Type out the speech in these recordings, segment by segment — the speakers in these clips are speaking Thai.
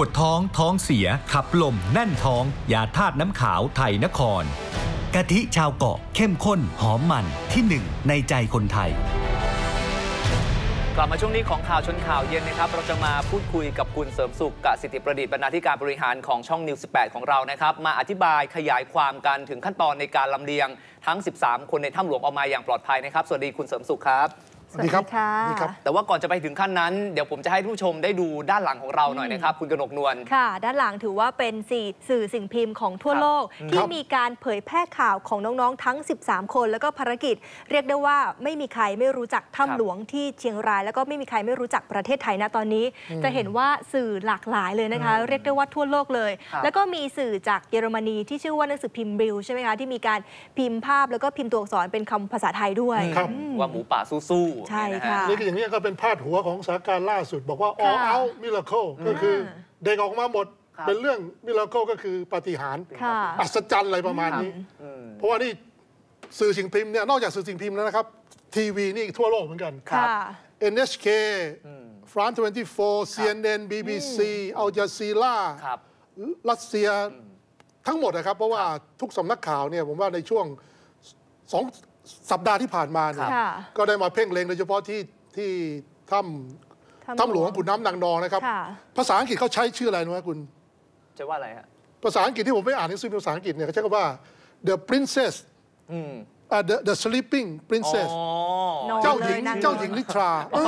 วดท้องท้องเสีย ขับลม แน่นท้อง ยาธาตุน้ำขาวไทยนคร กะทิชาวเกาะเข้มข้นหอมมันที่หนึ่งในใจคนไทย กลับมาช่วงนี้ของข่าวชนข่าวเย็นนะครับ เราจะมาพูดคุยกับคุณเสริมสุขกสิทธิประดิษฐ์บรรณาธิการบริหารของช่องนิว18ของเรานะครับ มาอธิบายขยายความกันถึงขั้นตอนในการลำเลียงทั้ง 13 คนในถ้ำหลวงออกมาอย่างปลอดภัยนะครับ สวัสดีคุณเสริมสุขครับ สวัสดีครับค่ะสวัสดีครับแต่ว่าก่อนจะไปถึงขั้นนั้น เดี๋ยวผมจะให้ผู้ชมได้ดูด้านหลังของเราหน่อยนะครับ คุณกนกนวลค่ะ ด้านหลังถือว่าเป็นสื่อสื่อสิ่งพิมพ์ของทั่วครับโลกคที่รับมีการเผยแพร่ข่าวของน้องๆทั้ง 13 คน แล้วก็ภารกิจ เรียกได้ว่าไม่มีใครไม่รู้จักครับถ้ำหลวงที่เชียงราย แล้วก็ไม่มีใครไม่รู้จักประเทศไทยนะตอนนี้ จะเห็นว่าสื่อหลากหลายเลยนะคะ เรียกได้ว่าทั่วโลกเลยครับแล้วก็มีสื่อจากเยอรมนีที่ชื่อว่าหนังสือพิมพ์บริลใช่ไหมคะที่มีการพิมพ์ภาพแล้วก็พิมพ์ตัวอักษรเป็นคำภาษาไทยด้วยครับอืมว่าหมูป่าสู้ๆใช่เนี่ยนฮค่ะนี่ก็อย่างนี้ยก็เป็นพาดหัวของสถานการณ์ล่าสุด บอกว่า all ค่ะ out miracle ก็คือเด็กออกมาหมดครับเป็นเรื่อง miracle ก็คือปาฏิหาริย์ค่ะอัศจรรย์อะไรประมาณนี้อืมเพราะว่านี่สื่อสิ่งพิมพ์เนี่ยนอกจากสื่อสิ่งพิมพ์แล้วนะครับ ทีวีนี่ทั่วโลกเหมือนกันครับค่ะ NHK France 24 CNN BBC อัลจ z ซีราครับรัสเซียทั้งหมดนะครับ เพราะว่าทุกสำนักข่าวเนี่ยผมว่าในช่วงสอง สัปดาห์ที่ผ่านมาเนี่ยค่ะ ก็ได้มาเพ่งเล็งโดยเฉพาะที่ที่ถ้ำถ้ำหลวงขุนน้ำนางนองนะครับ ค่ะ ภาษาอังกฤษเขาใช้ชื่ออะไรรู้ไหมคุณ จะว่าอะไรฮะ ภาษาอังกฤษที่ผมไปอ่านหนังสือเป็นภาษาอังกฤษเนี่ยเขาใช้คำว่า the princess อืมอ่า the the sleeping อ๋ princess อนอน เจ้าหญิงเลยนะเจ้าหญิงนิทราอ๋อ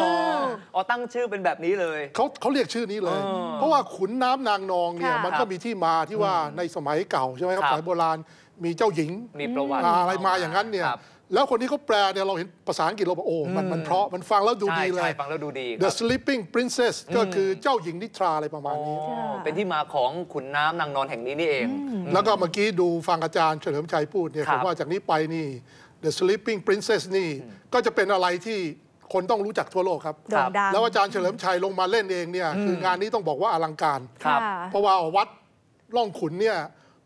อ๋อตั้งชื่อเป็นแบบนี้เลย เขาเขาเรียกชื่อนี้เลยอ๋อเพราะว่าขุนน้ำนางนองเนี่ยค่ะ มันก็มีที่มาที่ว่าในสมัยเก่าใช่ไหมครับครับ สมัยโบราณมีเจ้าหญิงมีประวัติ อะไรมาอย่างนั้นเนี่ยครับ แล้วคนที่เขาแปลเนี่ยเราเห็นภาษาอังกฤษเราบอกโอ้มันมันเพราะมันฟังแล้วดูใช่ดีเลใช่ยฟังแล้วดูดีค The รับ Sleeping Princess ก็คือเจ้าหญิงนิทราอะไรประมาณนี้อ๋อเป็นที่มาของขุนน้ำนางนอนแห่งนี้นี่เอง แล้วก็เมื่อกี้ดูฟังอาจารย์เฉลิมชัยพูดเนี่ยครัผบมว่าจากนี้ไปนี่ The Sleeping Princess นี่ก็จะเป็นอะไรที่คนต้องรู้จักทั่วโลกครับโด่งดังแล้วอาจารย์เฉลิมชัยลงมาเล่นเองเนี่ยคืองานนี้ต้องบอกว่าอลังการครับค่ะเพราะว่าวัดล่องขุนเนี่ย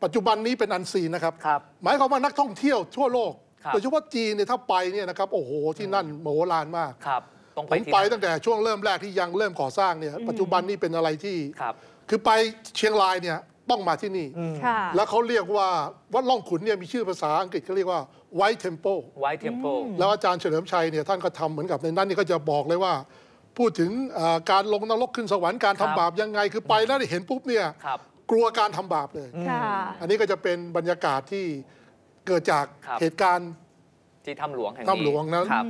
ปัจจุบันนี้เป็น unseen นะครับครับหมายความว่านักท่องเที่ยวทั่วโลกครับ โดยเฉพาะจีนเนี่ยถ้าไปเนี่ยนะครับโอ้โหที่นั่นมโหฬารมากครับต้องไปผมไปที่นั่นตั้งแต่ช่วงเริ่มแรกที่ยังเริ่มก่อสร้างเนี่ยปัจจุบันนี้เป็นอะไรที่ครับคือไปเชียงรายเนี่ยต้องมาที่นี่ค่ะแล้วเขาเรียกว่าวัดร่องขุ่นเนี่ยมีชื่อภาษาอังกฤษเขาเรียกว่า White Temple White Temple แล้วอาจารย์เฉลิมชัยเนี่ยท่านก็ทำเหมือนกับในนั้นนี่ก็จะบอกเลยว่า พูดถึงเอ่อการลงนรกขึ้นสวรรค์การทำบาปยังไง คือไปแล้วได้เห็นปุ๊บเนี่ยครับกลัวการทำบาปเลยค่ะอันนี้ก็จะเป็นบรรยากาศที่ เกิดจากครับ เหตุการณ์ที่ถ้ำหลวงแห่งนี้ถ้ำหลวงนะครับ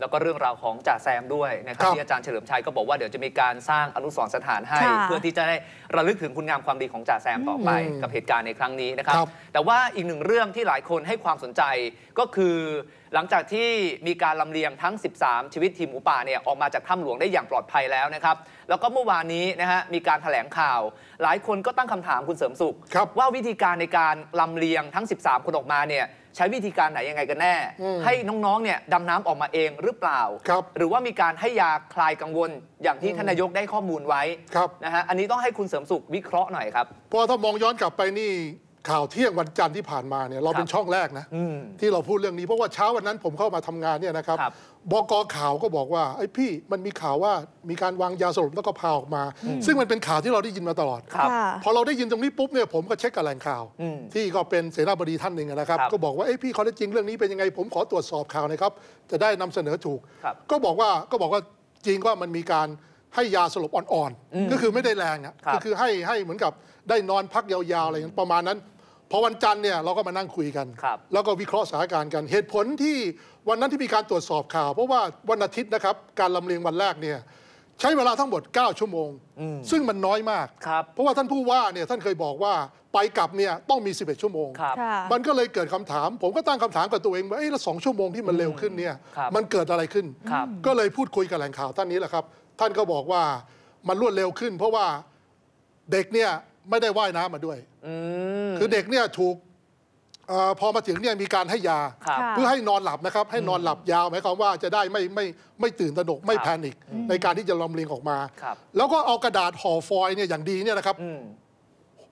แล้วก็เรื่องราวของจ่าแซมด้วยนะครับครับที่อาจารย์เฉลิมชัยก็บอกว่าเดี๋ยวจะมีการสร้างอนุสรณ์สถานให้ค่ะเพื่อที่จะได้ระลึกถึงคุณงามความดีของจ่าแซมต่อไปอืมกับเหตุการณ์ในครั้งนี้นะครับครับ แต่ว่าอีกหนึ่งเรื่องที่หลายคนให้ความสนใจก็คือหลังจากที่มีการลำเลียงทั้ง 13 ชีวิตทีมหมูป่าเนี่ยออกมาจากถ้ำหลวงได้อย่างปลอดภัยแล้วนะครับแล้วก็เมื่อวานนี้นะฮะมีการแถลงข่าว หลายคนก็ตั้งคำถามคุณเสริมสุขครับว่าวิธีการในการลำเลียงทั้ง 13 คนออกมาเนี่ย ใช้วิธีการไหนยังไงกันแน่อืมให้น้องๆเนี่ยดำน้ำออกมาเองหรือเปล่า ครับหรือว่ามีการให้ยาคลายกังวลอย่างที่ท่านนายกได้ข้อมูลไว้ครับ นะฮะอันนี้ต้องให้คุณเสริมสุขวิเคราะห์หน่อยครับ เพราะถ้ามองย้อนกลับไปนี่ ข่าวเที่ยงวันจันทร์ที่ผ่านมาเนี่ยเราเป็นครับช่องแรกนะอืมที่เราพูดเรื่องนี้เพราะว่าเช้าวันนั้นผมเข้ามาทำงานเนี่ยนะครับครับบกข่าวก็บอกว่าไอ้ยพี่มันมีข่าวว่ามีการวางยาสลบแล้วก็พาออกมา ซึ่งมันเป็นข่าวที่เราได้ยินมาตลอดครับค่ะพอเราได้ยินตรงนี้ปุ๊บเนี่ยผมก็เช็คกับแหล่งข่าวอืมที่ก็เป็นเสนาบดีท่านหนึ่งนะครับครับก็บอกว่าเอ้ยพี่ข้อเท็จจริงเรื่องนี้เป็นยังไง ผมขอตรวจสอบข่าวหนะครับ จะได้นำเสนอถูกครับก็บอกว่าก็บอกว่าจริงว่ามันมีการให้ยาสลบอ่อนๆ ก็คือไม่ได้แรงอะครับก็คือให้ให้เหมือนกับได้นอนพักยาวๆอะไรอย่างนั้นประมาณนั้น พอวันจันทร์เนี่ยเราก็มานั่งคุยกันครับแล้วก็วิเคราะห์สถานการณ์กัน เหตุผลที่วันนั้นที่มีการตรวจสอบข่าว เพราะว่าวันอาทิตย์นะครับการลำเลียงวันแรกเนี่ยใช้เวลาทั้งหมด 9 ชั่วโมง ซึ่งมันน้อยมากครับเพราะว่าท่านผู้ว่าเนี่ยท่านเคยบอกว่าไปกลับเนี่ยต้องมี 11 ชั่วโมงครับค่ะมันก็เลยเกิดคำถาม ผมก็ตั้งคำถามกับตัวเองว่าเอ้แล้วสองชั่วโมงที่มันเร็วขึ้นเนี่ยครับมันเกิดอะไรขึ้นครับก็เลยพูดคุยกับแหล่งข่าวท่านนี้แหละครับ ท่านก็บอกว่ามันรวดเร็วขึ้น เพราะว่าเด็กเนี่ย ไม่ได้ว่ายน้ำมาด้วยอืมคือเด็กเนี่ยถูกเออพอมาถึงเนี่ยมีการให้ยาครับค่ะเพื่อให้นอนหลับนะครับ ให้นอนหลับยาวหมายความว่าจะได้ไม่ไม่ไม่ตื่นตระหนกไม่ครับแพนิคในการที่จะลำเลียงออกมาครับแล้วก็เอากระดาษห่อฟอยล์เนี่ยอย่างดีเนี่ยนะครับอืม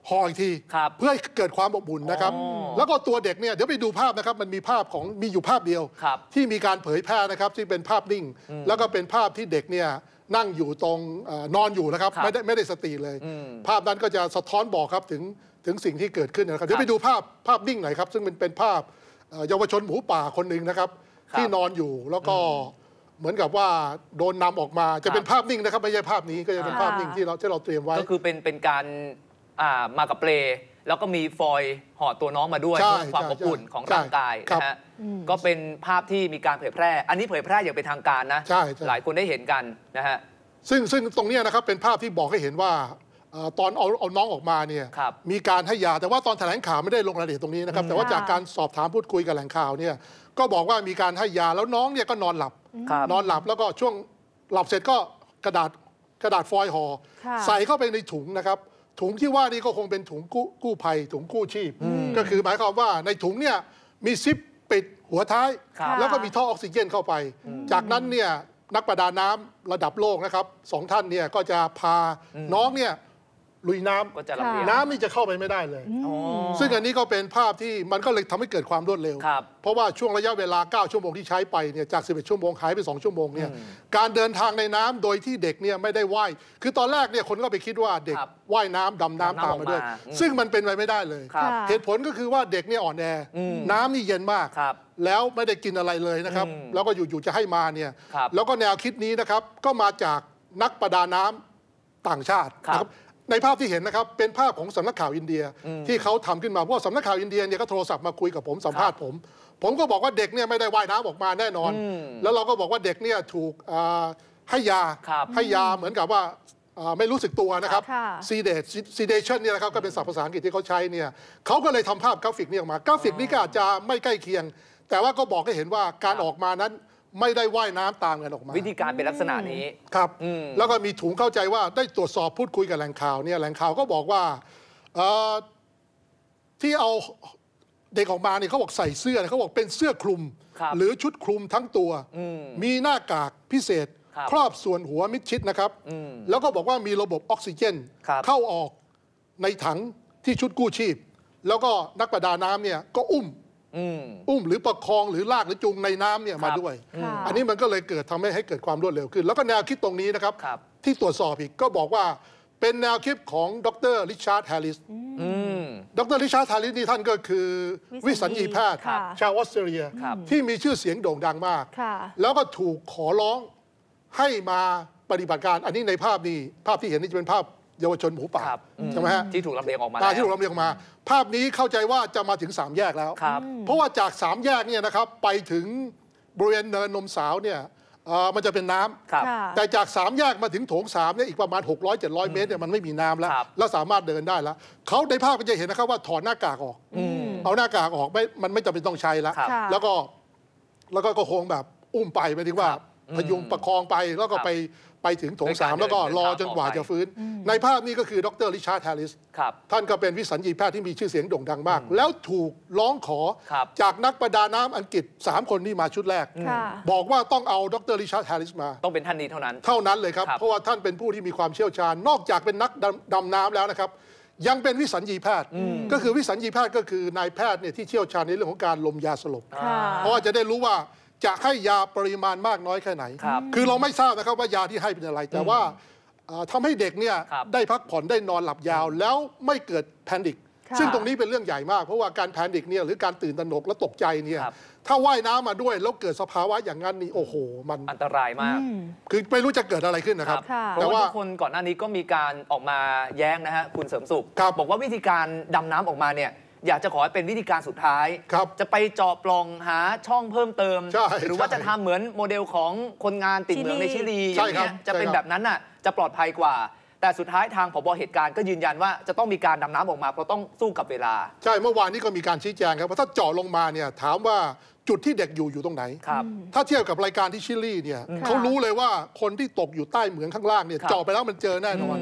ห่ออีกทีครับเพื่อให้เกิดความอบอุ่นนะครับอ๋อแล้วก็ตัวเด็กเนี่ยเดี๋ยวไปดูภาพนะครับมันมีภาพของมีอยู่ภาพเดียวครับที่มีการเผยแพร่นะครับที่เป็นภาพนิ่ง แล้วก็เป็นภาพที่เด็กเนี่ย นั่งอยู่ตรงเอ่อนอนอยู่นะครับครับ ไม่ได้ไม่ได้สติเลยอืมภาพนั้นก็จะสะท้อนบอกครับถึงถึงสิ่งที่เกิดขึ้นนะครับ เดี๋ยวไปดูภาพภาพนิ่งหน่อยครับ ซึ่งเป็นเป็นภาพเอ่อเยาวชนหมูป่าคนหนึ่งนะครับครับ ที่นอนอยู่แล้วก็เหมือนกับว่าโดนนำออกมาจะเป็นภาพนิ่งนะครับ ไม่ใช่ภาพนี้ก็จะเป็นค่ะภาพนิ่งที่เราที่เราเตรียมไว้ก็คือเป็นเป็นการอ่ามากับเปล แล้วก็มีฟอยล์ห่อตัวน้องมาด้วยใช่เพื่อความใช่อบอุ่นใช่ของร่างกายครับนะฮะก็เป็นภาพที่มีการเผยแพร่ อันนี้เผยแพร่อย่างเป็นทางการนะ ใช่ใช่ หลายคนได้เห็นกันนะฮะ ซึ่งซึ่งตรงเนี้ยนะครับเป็นภาพที่บอกให้เห็นว่าเอ่อตอนเอาเอาน้องออกมาเนี่ยครับมีการให้ยาแต่ว่าตอนแถลงข่าวไม่ได้ลงรายละเอียดตรงนี้นะครับแต่ว่าค่ะจากการสอบถามพูดคุยกับแหล่งข่าวเนี่ยก็บอกว่ามีการให้ยาแล้วน้องเนี่ยก็นอนหลับ ครับ นอนหลับแล้วก็ช่วงหลับเสร็จก็กระดาษกระดาษฟอยล์ห่อค่ะ ใส่เข้าไปในถุงนะครับ ถุงที่ว่านี่ก็คงเป็นถุงกู้กู้ภัย ถุงกู้ชีพ ก็คือหมายความว่าในถุงเนี่ยมีซิปปิดหัวท้าย ครับแล้วก็มีท่อออกซิเจนเข้าไป จากนั้นเนี่ยนักประดาน้ำระดับโลกนะครับสองท่านเนี่ยก็จะพาน้องเนี่ย ลุยน้ำก็จะลำเลียง น้ำนี่จะเข้าไปไม่ได้เลย อ๋อ ซึ่งอันนี้ก็เป็นภาพที่มันก็เลยทำให้เกิดความรวดเร็ว ครับ เพราะว่าช่วงระยะเวลา 9 ชั่วโมงที่ใช้ไปเนี่ยจาก 11 ชั่วโมงหายไป 2 ชั่วโมงเนี่ยการเดินทางในน้ำโดยที่เด็กเนี่ยไม่ได้ว่ายคือตอนแรกเนี่ยคนก็ไปคิดว่าเด็กครับว่ายน้ำดำน้ำดำน้ำตามมาด้วยออกมาอืมซึ่งมันเป็นไปไม่ได้เลย ครับค่ะเหตุผลก็คือว่าเด็กเนี่ยอ่อนแออมน้ำนี่เย็นมาก ครับ แล้วไม่ได้กินอะไรเลยนะครับอืมแล้วก็อยู่ๆจะให้มาเนี่ย ครับแล้วก็แนวคิดนี้นะครับ ก็มาจากนักประดาน้ำต่างชาติครับ นะครับ ในภาพที่เห็นนะครับเป็นภาพของสำนักข่าวอินเดียที่เขาทำขึ้นมาเพราะว่าสำนักข่าวอินเดียเนี่ยก็โทรศัพท์มาคุยกับผมสัมภาษณ์ผม ผมก็บอกว่าเด็กเนี่ยไม่ได้ว่ายน้ำออกมาแน่นอนอืมแล้วเราก็บอกว่าเด็กเนี่ยถูกอ่าให้ยาครับให้ยาเหมือนกับว่าอ่าไม่รู้สึกตัวนะครับค่ะ sedate sedation เนี่ยนะครับก็เป็นศัพท์ภาษาอังกฤษที่เขาใช้เนี่ยเขาก็เลยทำภาพกราฟิกนี้ออกมากราฟิกนี้ก็อาจจะไม่ใกล้เคียง แต่ว่าก็บอกให้เห็นว่าการออกมานั้น ไม่ได้ว่ายน้ำตามกันออกมา วิธีการเป็นลักษณะนี้ ครับ อืม แล้วก็มีถุงเข้าใจว่าได้ตรวจสอบพูดคุยกับแหล่งข่าวเนี่ยแหล่งข่าวก็บอกว่าเอ่อที่เอาเด็กออกมาเนี่ยเขาบอกใส่เสื้อเนี่ยเขาบอกเป็นเสื้อคลุม ครับหรือชุดคลุมทั้งตัวอืมมีหน้ากากพิเศษครับครอบส่วนหัวมิดชิดนะครับอืมแล้วก็บอกว่ามีระบบออกซิเจน ครับ เข้าออกในถังที่ชุดกู้ชีพ แล้วก็นักประดาน้ำเนี่ยก็อุ้ม อืมอุ้มหรือประคองหรือลากหรือจูงในน้ำเนี่ยมาครับด้วยค่ะอันนี้มันก็เลยเกิดทำให้ให้เกิดความรวดเร็วขึ้น แล้วก็แนวคิดตรงนี้นะครับครับ ที่ตรวจสอบอีกก็บอกว่าเป็นแนวคิดของดรริชาร์ดแฮร์ริสอืมดรริชาร์ดแฮร์ริสนี่ท่านก็คือ วิวิสัสัญญญีญีแพทย์ค่ะชาวออสเตรเลียครับที่มีชื่อเสียงโด่งดังมากค่ะแล้วก็ถูกขอร้องให้มาปฏิบัติการ อันนี้ในภาพนี้ภาพที่เห็นนี่จะเป็นภาพ เยาวชนหมูป่าครับอืมใช่ไหมฮะที่ถูกลำเลียงออกมาตาแล้วที่ถูกลำเลียงมา ภาพนี้เข้าใจว่าจะมาถึงสามแยกแล้ว ครับ เพราะว่าจากสามแยกเนี่ยนะครับไปถึงบริเวณเนินนมสาวเนี่ยเอ่อมันจะเป็นน้ำ ครับ ค่ะ แต่จากสามแยกมาถึงโถงสามเนี่ยอีกประมาณ 600 700 เมตรเนี่ยมันไม่มีน้ำแล้ว ครับ แล้วสามารถเดินได้แล้วเขาในภาพก็จะเห็นนะครับว่าถอดหน้ากากออก เอาหน้ากากออกไม่มันไม่จำเป็นต้องใช้แล้วครับค่ะแล้วก็แล้วก็ก็คงแบบอุ้มไปไปถึงว่าครับพยุงประคองไปแล้วก็ครับไป ไปถึงโถงด้วยสาการมแล้วก็เดินรอเดินจนกว่าต่อไปจะฟื้น ในภาพนี้ก็คือดรริชาร์ดแฮร์ริสครับท่านก็เป็นวิสัญญีแพทย์ที่มีชื่อเสียงโด่งดังมาก แล้วถูกร้องขอครับจากนักประดาน้ำอังกฤษ 3 คนที่มาชุดแรกค่ะบอกว่าต้องเอาดรริชาร์ดแฮร์ริสมา ต้องเป็นท่านนี้เท่านั้น เท่านั้นเลยครับครับ เพราะว่าท่านเป็นผู้ที่มีความเชี่ยวชาญ นอกจากเป็นนักดำดำน้ำแล้วนะครับยังเป็นวิสัญญีแพทย์ ก็คือวิสัญญีแพทย์ก็คือนายแพทย์เนี่ยที่เชี่ยวชาญในเรื่องของการรมยาสลบค่ะเพราะว่าจะได้รู้ว่า จะให้ยาปริมาณมากน้อยแค่ไหนครับคือเราไม่ทราบนะครับว่ายาที่ให้เป็นอะไร แต่ว่าเอ่อทำให้เด็กเนี่ยครับได้พักผ่อนได้นอนหลับยาวแล้วไม่เกิดแพนิคค่ะซึ่งตรงนี้เป็นเรื่องใหญ่มาก เพราะว่าการแพนิคเนี่ยหรือการตื่นตระหนกและตกใจเนี่ยครับถ้าว่ายน้ำมาด้วยแล้วเกิดสภาวะอย่างนั้นนี่โอ้โห มันอันตรายมาก คือไม่รู้จะเกิดอะไรขึ้นนะครับค่ะเพแต่ราะว่าว่าทุกคนก่อนหน้านี้ก็มีการออกมาแย้งนะฮะคุณเสริมสุขครับบอกว่าวิธีการดำน้ำออกมาเนี่ย อยากจะขอให้เป็นวิธีการสุดท้าย ครับจะไปเจาะปล่องหาช่องเพิ่มเติม ใช่หรือว่าใช่จะทำเหมือนโมเดลของคนงานติดเหมืองในชิลีอใช่ย่างครัเงี้บยจะเป็นใช่ครับ แบบนั้นน่ะจะปลอดภัยกว่า แต่สุดท้ายทางผบเหตุการณ์ก็ยืนยันว่าจะต้องมีการดำน้ำออกมาเพราะต้องสู้กับเวลาใช่เมื่อวานนี้ก็มีการชี้แจงครับว่าถ้าเจาะลงมาเนี่ยถามว่าจุดที่เด็กอยู่อยู่ตรงไหน ครับ ถ้าเทียบกับรายการที่ชิลีเนี่ยเขารู้เลยว่าคนที่ตกอยู่ใต้เหมืองข้างล่างเนี่ยครับ เจาะไปแล้วมันเจอแน่นอน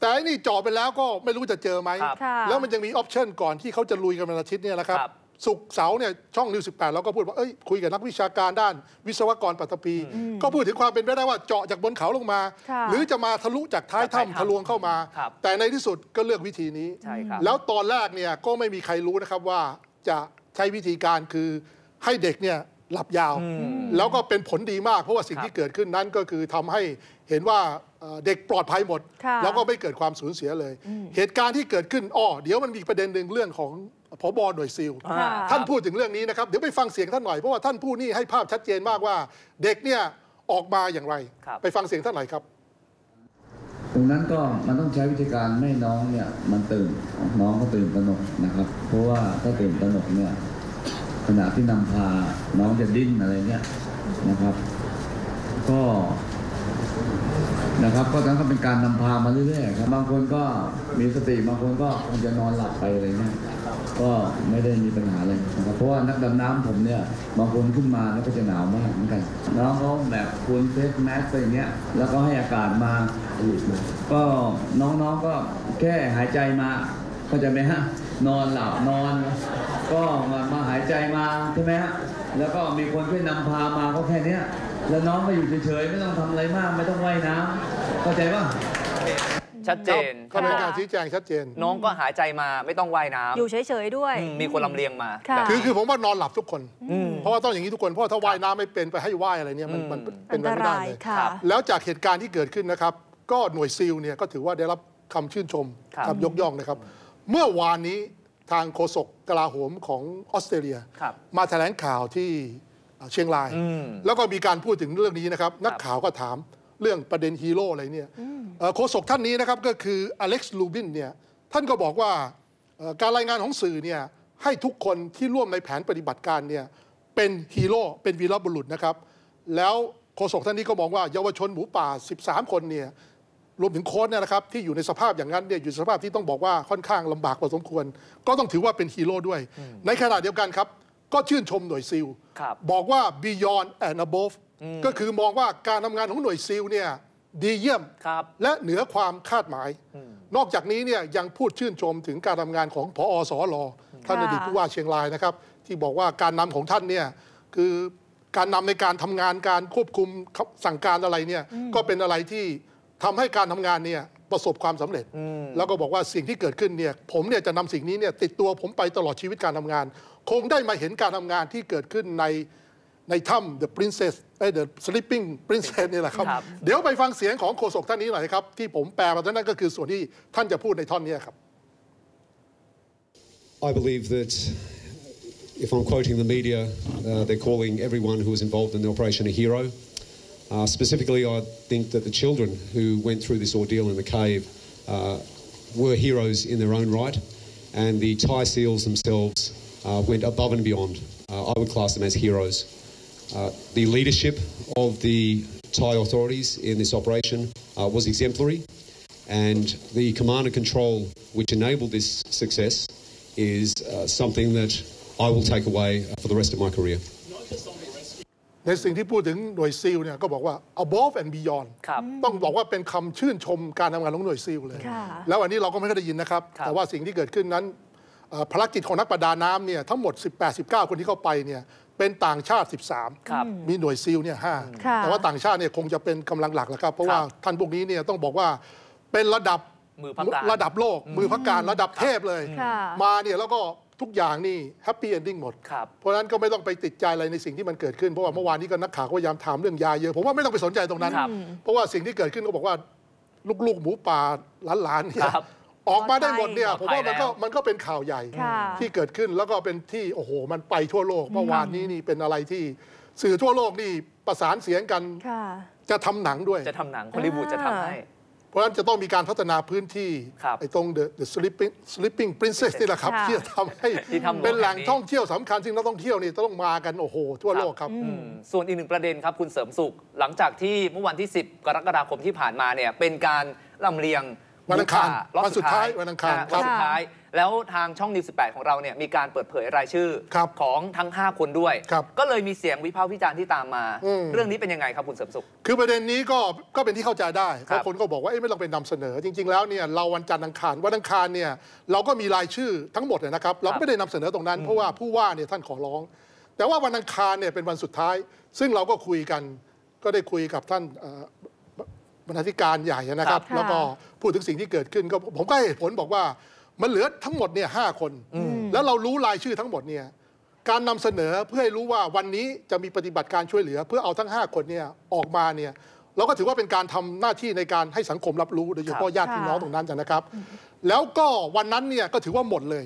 แต่อันนี่เจาะไปแล้วก็ไม่รู้จะเจอไหม ครับค่ะ แล้วมันยังมีออปชันก่อนที่เขาจะลุยกันวันอาทิตย์เนี่ยนะครับครับสุกร์เสาร์เนี่ยช่องนิวสิบแปดเราก็พูดว่าเอ้ยคุยกับนักวิชาการด้าน วิศวกรปัตตภีก็พูดถึงความเป็นไปได้ว่าเจาะจากบนเขาลงมา ค่ะ หรือจะมาทะลุจากท้ายจากท้ายถ้ำถ้ำทะลวงเข้ามา ครับแต่ในที่สุดก็เลือกวิธีนี้ ใช่ครับ แล้วตอนแรกเนี่ยก็ไม่มีใครรู้นะครับว่าจะใช้วิธีการคือให้เด็กเนี่ยหลับยาว แล้วก็เป็นผลดีมากเพราะว่าสิ่งครับ ที่เกิดขึ้นนั้นก็คือทำให้เห็นว่า เอ่อเด็กปลอดภัยหมดค่ะแล้วก็ไม่เกิดความสูญเสียเลย เหตุการณ์ที่เกิดขึ้นอ้อเดี๋ยวมันมีประเด็นหนึ่งเรื่องของพบหน่วยซิลอ่าท่านพูดถึงเรื่องนี้นะครับ เดี๋ยวไปฟังเสียงท่านหน่อยเพราะว่าท่านพูดนี่ให้ภาพชัดเจนมากว่า เด็กเนี่ยออกมาอย่างไรครับไปฟังเสียงท่านหน่อยครับ ตรงนั้นก็มันต้องใช้วิธีการไม่ให้น้องเนี่ยมันตื่นน้องก็ตื่นตระหนกนะครับ เพราะว่าถ้าตื่นตระหนกเนี่ยขณะที่นำพาน้องจะดิ้นอะไรเนี่ยนะครับ ก็ นะครับก็นั้นก็เป็นการนำพามาเรื่อยๆครับบางคนก็มีสติบางคนก็คงจะนอนหลับไปอะไรเงี้ยก็ไม่ได้มีปัญหาอะไรนะครับเพราะว่านักดำน้ำผมเนี่ยบางคนขึ้นมาแล้วก็จะหนาวมากเหมือนกันน้องเขาแบบควรเฟสแมสอะไรเงี้ยแล้วก็ให้อากาศมาก็น้องๆก็แค่หายใจมาเข้าใจไหมฮะนอนหลับนอน ก็มามาหายใจมาใช่ไหมฮะแล้วก็มีคนช่วยนำพามาก็แค่นี้ แล้วน้องก็อยู่เฉยๆ ไม่ต้องทำอะไรมาก ไม่ต้องว่ายน้ำเข้าใจป่ะ ชัดเจนก็เป็นการชี้แจงชัดเจน น้องก็หายใจมาไม่ต้องว่ายน้ำอยู่เฉยๆด้วย อืมมีคนลำเลียงมาค่ะ แบบคือคือผมว่านอนหลับทุกคนเพราะว่าต้องอย่างนี้ทุกคน เพราะว่าถ้าว่ายน้ำไม่เป็นไปให้ว่ายอะไรเนี่ยมันมันเป็อันนไปตไม่ได้รายเลย ค่ะ ครับ แล้วจากเหตุการณ์ที่เกิดขึ้นนะครับ ก็หน่วยซีลเนี่ยก็ถือว่าได้รับคำชื่นชมครับคำยกย่องนะครับ เมื่อวานนี้ทางโฆษกกลาโหมของออสเตรเลีย ครับ มาแถลงข่าวที่ เชียงรายอืมแล้วก็มีการพูดถึงเรื่องนี้นะครับ นักข่าวก็ถามเรื่องประเด็นฮีโร่อะไรเนี่ยเอ่อโฆษกท่านนี้นะครับก็คืออเล็กซ์ลูบินเนี่ยท่านก็บอกว่าเอ่อการรายงานของสื่อเนี่ยให้ทุกคนที่ร่วมในแผนปฏิบัติการเนี่ยเป็นฮีโร่เป็นวีรบุรุษนะครับ แล้วโฆษกท่านนี้ก็มองว่าเยาวชนหมูป่า 13 คนเนี่ยรวมถึงโค้ชเนี่ยนะครับที่อยู่ในสภาพอย่างนั้นเนี่ยอยู่ในสภาพที่ต้องบอกว่าค่อนข้างลำบากพอสมควร ก็ต้องถือว่าเป็นฮีโร่ด้วย ในขณะเดียวกันครับ ก็ชื่นชมหน่วยซิลครับบอกว่า beyond and above ก็คือมองว่าการทำงานของหน่วยซิลเนี่ยดีเยี่ยมครับและเหนือความคาดหมาย นอกจากนี้เนี่ยยังพูดชื่นชมถึงการทำงานของพอสอรอท่านอดีตผู้ว่าเชียงรายนะครับ ที่บอกว่าการนำของท่านเนี่ยคือการนำในการทำงานการควบคุมสั่งการอะไรเนี่ยก็เป็นอะไรที่ทำให้การทำงานเนี่ยประสบความสำเร็จ แล้วก็บอกว่าสิ่งที่เกิดขึ้นเนี่ยผมเนี่ยจะนำสิ่งนี้เนี่ยติดตัวผมไปตลอดชีวิตการทำงาน คงได้มาเห็นการทำงานที่เกิดขึ้นในในถ้ำ The Princess เอ้ย The Sleeping Princess นี่แหละครับครับเดี๋ยวไปฟังเสียงของโฆษกท่านนี้หน่อยครับ ที่ผมแปลมาตอนนั้นก็คือส่วนที่ท่านจะพูดในท่อนนี้ครับ I believe that if I'm quoting the media, uh, they're calling everyone who was involved in the operation a hero. Uh, specifically, I think that the children who went through this ordeal in the cave uh, were heroes in their own right, and the Thai SEALs themselves uh, went above and beyond. Uh, I would class them as heroes. Uh, the leadership of the Thai authorities in this operation uh, was exemplary, and the command and control which enabled this success is uh, something that I will take away for the rest of my career. ในสิ่งที่พูดถึงหน่วยซิลเนี่ยก็บอกว่า above and beyond ครับ ต้องบอกว่าเป็นคำชื่นชมการทำงานของหน่วยซิลเลย ค่ะ แล้วอันนี้เราก็ไม่เคยได้ยินนะครับ ครับ แต่ว่าสิ่งที่เกิดขึ้นนั้นเอ่อ ภารกิจของนักประดาน้ำเนี่ยทั้งหมด 18-19 คนที่เข้าไปเนี่ยเป็นต่างชาติ 13ครับมีหน่วยซิลเนี่ยห้าค่ะแต่ว่าต่างชาติเนี่ยคงจะเป็นกำลังหลักแหละครับ เพราะว่าครับท่านพวกนี้เนี่ยต้องบอกว่าเป็นระดับมือพระกาฬระดับโลก มือพระกาฬระดับเทพเลยค่ะมาเนี่ยแล้วก็ทุกอย่างนี่ happy ending หมดครับเพราะฉะนั้นก็ไม่ต้องไปติดใจอะไรในสิ่งที่มันเกิดขึ้น เพราะว่าเมื่อวานนี้ก็นักข่าวก็พยายามถามเรื่องยาเยอะ ผมว่าไม่ต้องไปสนใจตรงนั้นครับเพราะว่าสิ่งที่เกิดขึ้นก็บอกว่าลูกๆ หมูป่าหลานๆเนี่ยครับ ออกมาได้หมดเนี่ยปลอดภัยว่ามันก็แล้วมันก็เป็นข่าวใหญ่ค่ะที่เกิดขึ้นแล้วก็เป็นที่โอ้โห มันไปทั่วโลกเมื่อวานนี้นี่เป็นอะไรที่สื่อทั่วโลกนี่ประสานเสียงกันค่ะจะทำหนังด้วยจะทำหนังฮอลลีวูดจะทำให้ เพราะฉะนั้นจะต้องมีการพัฒนาพื้นที่ครับไอ้ตรง the the sleeping sleeping princess นี่แหละครับค่ะที่จะทำให้ที่ทำเป็นแหล่งแห่งนี้ท่องเที่ยวสำคัญซึ่งนักท่องเที่ยวนี่ต้องมากันโอ้โห ทั่วโลกครับอืมส่วนอีกหนึ่งประเด็นครับคุณเสริมสุข หลังจากที่เมื่อวันที่ 10 กรกฎาคมที่ผ่านมาเนี่ยเป็นการลำเลียง วันอังคารรอบวันสุดท้ายวันอังคาระครับวันสุดท้าย แล้วทางช่องนิว18ของเราเนี่ยมีการเปิดเผยรายชื่อครับของทั้ง 5 คนด้วยครับก็เลยมีเสียงวิพากษ์วิจารณ์ที่ตามมาอืมเรื่องนี้เป็นยังไงครับคุณเสริมสุข คือประเด็นนี้ก็ก็เป็นที่เข้าใจได้เพครับราะคนก็บอกว่าเอ้ยไม่ต้องเป็นนำเสนอ จริง ๆ แล้วเนี่ยเราวันจันทร์อังคารวันอังคารเนี่ยเราก็มีรายชื่อทั้งหมดเลยนะครับเราก็ไม่ได้นำเสนอตรงนั้นเพราะว่าผู้ว่าเนี่ยท่านขอร้อง แต่ว่าวันอังคารเนี่ยเป็นวันสุดท้าย ซึ่งเราก็คุยกันก็ได้คุยกับท่านเอ่อบรรณาธิการใหญ่นะครับครับแล้วก็ พูดถึงสิ่งที่เกิดขึ้นก็ผมก็ให้เหตุผลบอกว่ามันเหลือทั้งหมดเนี่ยห้าคน แล้วเรารู้รายชื่อทั้งหมดเนี่ยการนำเสนอเพื่อให้รู้ว่าวันนี้จะมีปฏิบัติการช่วยเหลือ เพื่อเอาทั้ง 5 คนเนี่ยออกมาเนี่ย เราก็ถือว่าเป็นการทำหน้าที่ในการให้สังคมรับรู้โดยเฉพาะญาติพี่น้องตรงนั้นนะครับ แล้วก็วันนั้นเนี่ยก็ถือว่าหมดเลย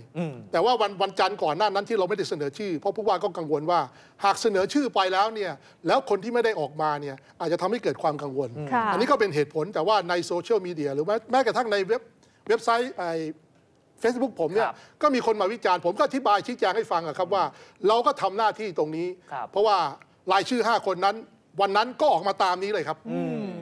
แต่ว่าวันวันจันทร์ก่อนหน้านั้นที่เราไม่ได้เสนอชื่อ เพราะผู้ว่าก็กังวลว่า หากเสนอชื่อไปแล้วเนี่ยแล้วคนที่ไม่ได้ออกมาเนี่ยอาจจะทำให้เกิดความกังวลค่ะอันนี้ก็เป็นเหตุผลแต่ว่าในโซเชียลมีเดียหรือแม้แม้กระทั่งในเว็บเว็บไซต์ไอเฟซบุ๊กผมเนี่คยรับก็มีคนมาวิจารณ์ผมก็อธิบายชี้แจงให้ฟังอะครับว่า เราก็ทำหน้าที่ตรงนี้ครับเพราะว่ารายชื่อ 5 คนนั้น วันนั้นก็ออกมาตามนี้เลยครับ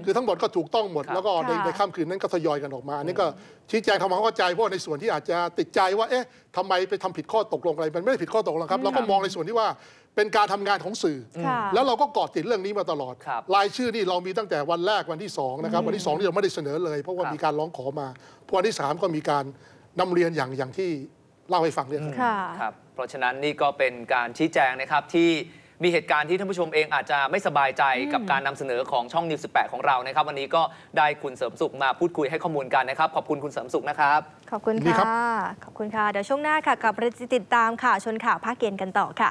คือทั้งหมดก็ถูกต้องหมดครับแล้วก็ในค่ะในค่ำคืนนั้นก็ทยอยกันออกมาอันนี้ก็ชี้แจงทำความเข้าใจเพราะว่าในส่วนที่อาจจะติดใจว่า เอ๊ะทำไมไปทำผิดข้อตกลงอะไร มันไม่ได้ผิดข้อตกลงครับเราก็มองในส่วนที่ว่าเป็นการทำงานของสื่ออค่ะแล้วเราก็เกาะติดเรื่องนี้มาตลอดครับรายชื่อนี่เรามีตั้งแต่วันแรกวันที่สองนะครับวันที่สองนี่เราไม่ได้เสนอเลย เพราะว่าครับมีการร้องขอมาวันที่สามก็มีการนำเรียนอย่างอย่างที่เล่าให้ฟังเนี่ยครับค่ะครับ เพราะฉะนั้นนี่ก็เป็นการชี้แจงนะครับที่ มีเหตุการณ์ที่ท่านผู้ชมเองอาจจะไม่สบายใจกับการนำเสนอของช่องนิว18ของเรานะครับ วันนี้ก็ได้คุณเสริมสุขมาพูดคุยให้ข้อมูลกันนะครับ ขอบคุณคุณเสริมสุขนะครับ ขอบคุณยินดีครัค่ะบขอบคุณค่ะ เดี๋ยวช่วงหน้าค่ะกลับไปติดตามข่าวชนข่าวภาคเย็นกันต่อค่ะ